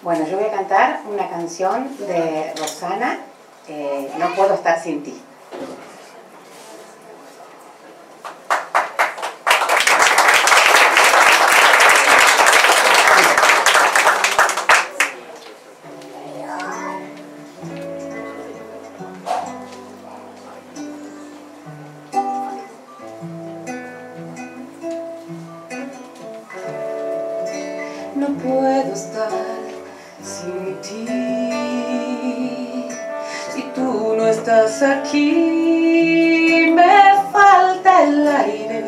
Bueno, yo voy a cantar una canción de Rosana, eh, No puedo estar sin ti. No puedo estar sin ti. Si tú no estás aquí, me falta el aire.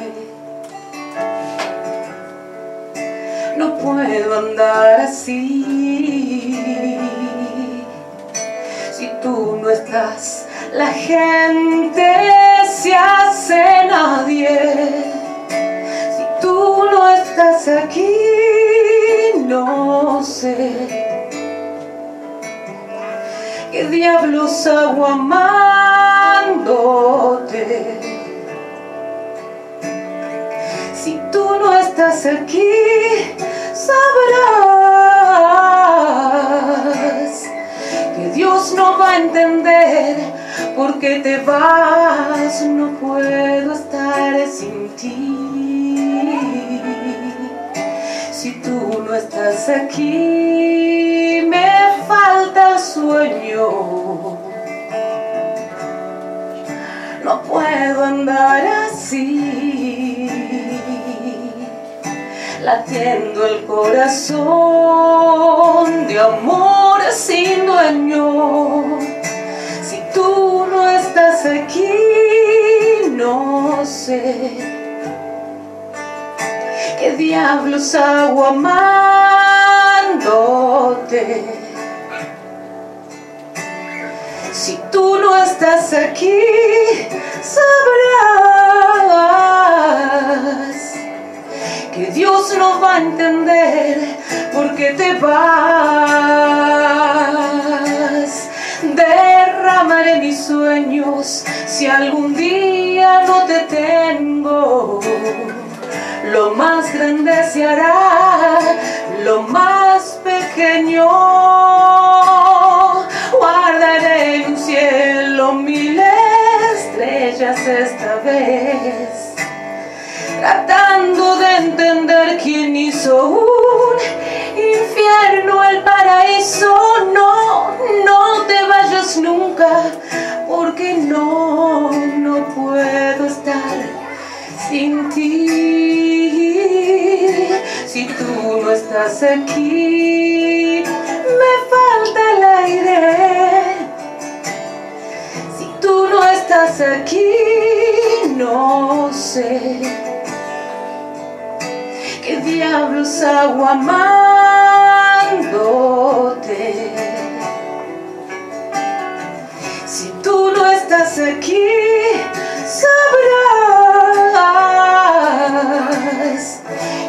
No puedo andar así. Si tú no estás, la gente se hace nadie. Qué diablos hago amándote. Si tú no estás aquí, sabrás que Dios no va a entender por qué te vas. No puedo estar sin ti. Si tú no estás aquí, sueño. No puedo andar así, latiendo el corazón de amor sin dueño. Si tú no estás aquí, no sé ¿Qué diablos hago amándote? Si tú no estás aquí, sabrás que Dios no va a entender por qué te vas. Derramaré mis sueños si algún día no te tengo lo más grande se hará, lo más esta vez, tratando de entender quién hizo un infierno, el paraíso. No, no te vayas nunca, porque no, no puedo estar sin ti. Si tú no estás aquí, me falta el aquí, no sé qué diablos hago amándote. Si tú no estás aquí, sabrás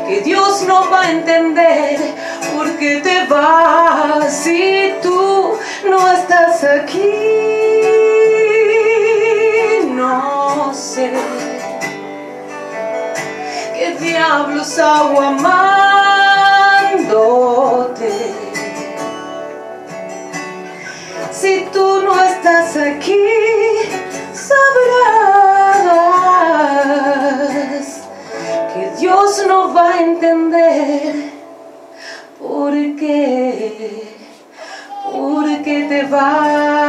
que Dios no va a entender por qué te vas si tú no estás aquí. Diablos hago amándote. Si tú no estás aquí, sabrás que Dios no va a entender por qué, por qué te vas.